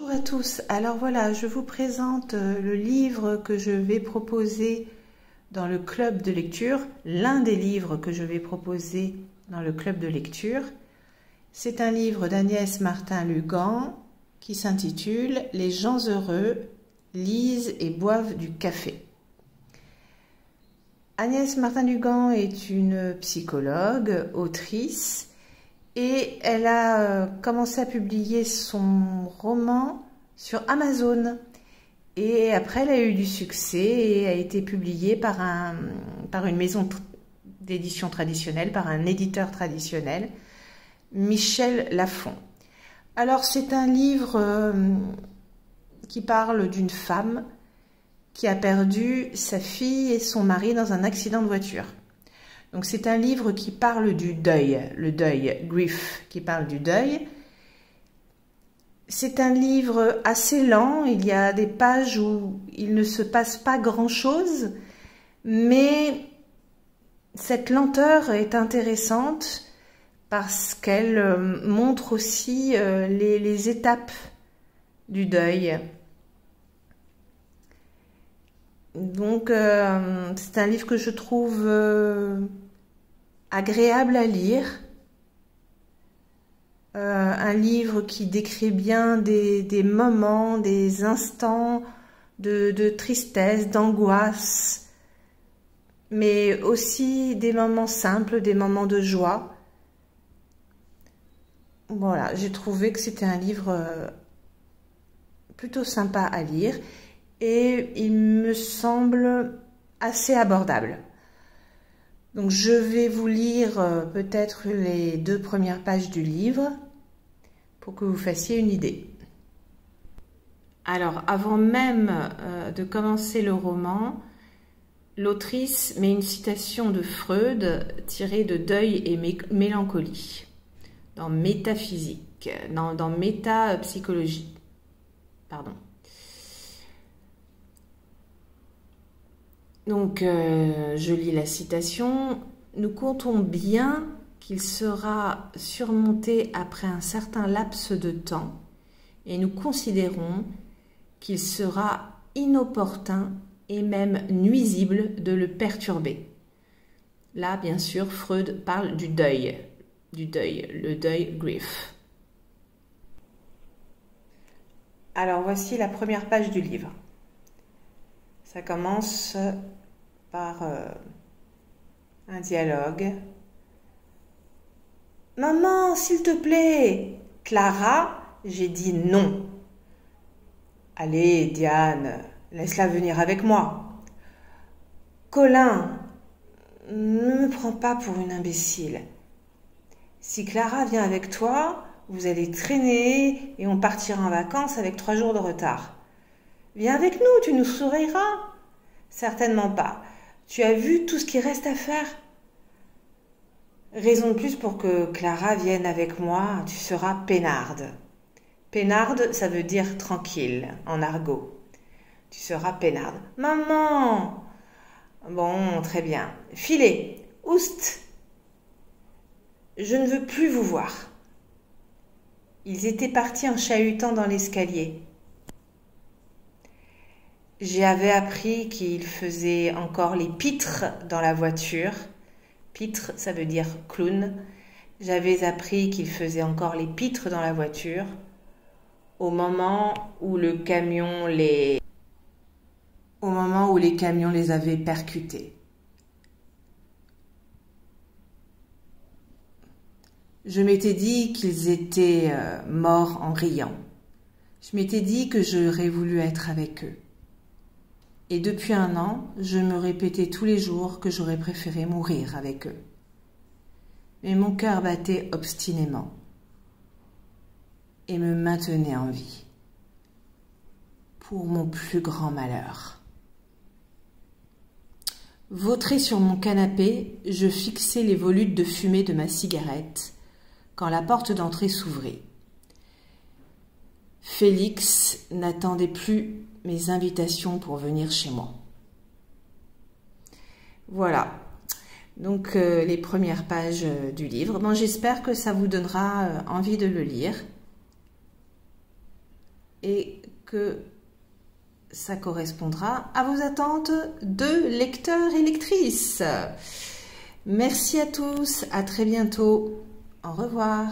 Bonjour à tous. Alors voilà, je vous présente euh, le livre que je vais proposer dans le club de lecture, l'un des livres que je vais proposer dans le club de lecture. C'est un livre d'Agnès Martin-Lugan qui s'intitule Les gens heureux lisent et boivent du café. Agnès Martin-Lugan est une psychologue, autrice, et elle a euh, commencé à publier son roman sur Amazon. Et après, elle a eu du succès et a été publiée par, un, par une maison d'édition traditionnelle, par un éditeur traditionnel, Michel Lafon. Alors, c'est un livre euh, qui parle d'une femme qui a perdu sa fille et son mari dans un accident de voiture. Donc c'est un livre qui parle du deuil, le deuil, grief, qui parle du deuil. C'est un livre assez lent, il y a des pages où il ne se passe pas grand-chose, mais cette lenteur est intéressante parce qu'elle euh, montre aussi euh, les, étapes du deuil. Donc, euh, c'est un livre que je trouve agréable à lire. Euh, un livre qui décrit bien des, moments, des instants de, tristesse, d'angoisse, mais aussi des moments simples, des moments de joie. Voilà, j'ai trouvé que c'était un livre euh, plutôt sympa à lire et il me semble assez abordable. Donc je vais vous lire euh, peut-être les deux premières pages du livre pour que vous fassiez une idée. Alors avant même euh, de commencer le roman, l'autrice met une citation de Freud tirée de Deuil et mélancolie dans Métaphysique, dans, dans Métapsychologie. Pardon. Donc, euh, je lis la citation. Nous comptons bien qu'il sera surmonté après un certain laps de temps et nous considérons qu'il sera inopportun et même nuisible de le perturber. Là, bien sûr, Freud parle du deuil, du deuil, le deuil grief. Alors voici la première page du livre. Ça commence par euh, un dialogue. Maman, s'il te plaît. Clara, j'ai dit non. Allez, Diane, laisse-la venir avec moi. Colin, ne me prends pas pour une imbécile. Si Clara vient avec toi, vous allez traîner et on partira en vacances avec trois jours de retard. Viens avec nous, tu nous souriras. Certainement pas. Tu as vu tout ce qui reste à faire Raison de plus pour que Clara vienne avec moi, tu seras peinarde. Peinarde, ça veut dire tranquille en argot. Tu seras peinarde. Maman Bon, très bien. Filez Oust Je ne veux plus vous voir. Ils étaient partis en chahutant dans l'escalier. J'avais appris qu'il faisait encore les pitres dans la voiture. Pitre, ça veut dire clown. J'avais appris qu'il faisait encore les pitres dans la voiture au moment où le camion les au moment où les camions les avaient percutés. Je m'étais dit qu'ils étaient euh, morts en riant. Je m'étais dit que j'aurais voulu être avec eux. Et depuis un an, je me répétais tous les jours que j'aurais préféré mourir avec eux. Mais mon cœur battait obstinément et me maintenait en vie. Pour mon plus grand malheur. Vautré sur mon canapé, je fixais les volutes de fumée de ma cigarette quand la porte d'entrée s'ouvrit. Félix n'attendait plus mes invitations pour venir chez moi. Voilà, donc euh, les premières pages euh, du livre. Bon, J'espère que ça vous donnera euh, envie de le lire. et que ça correspondra à vos attentes de lecteurs et lectrices. Merci à tous, à très bientôt. Au revoir.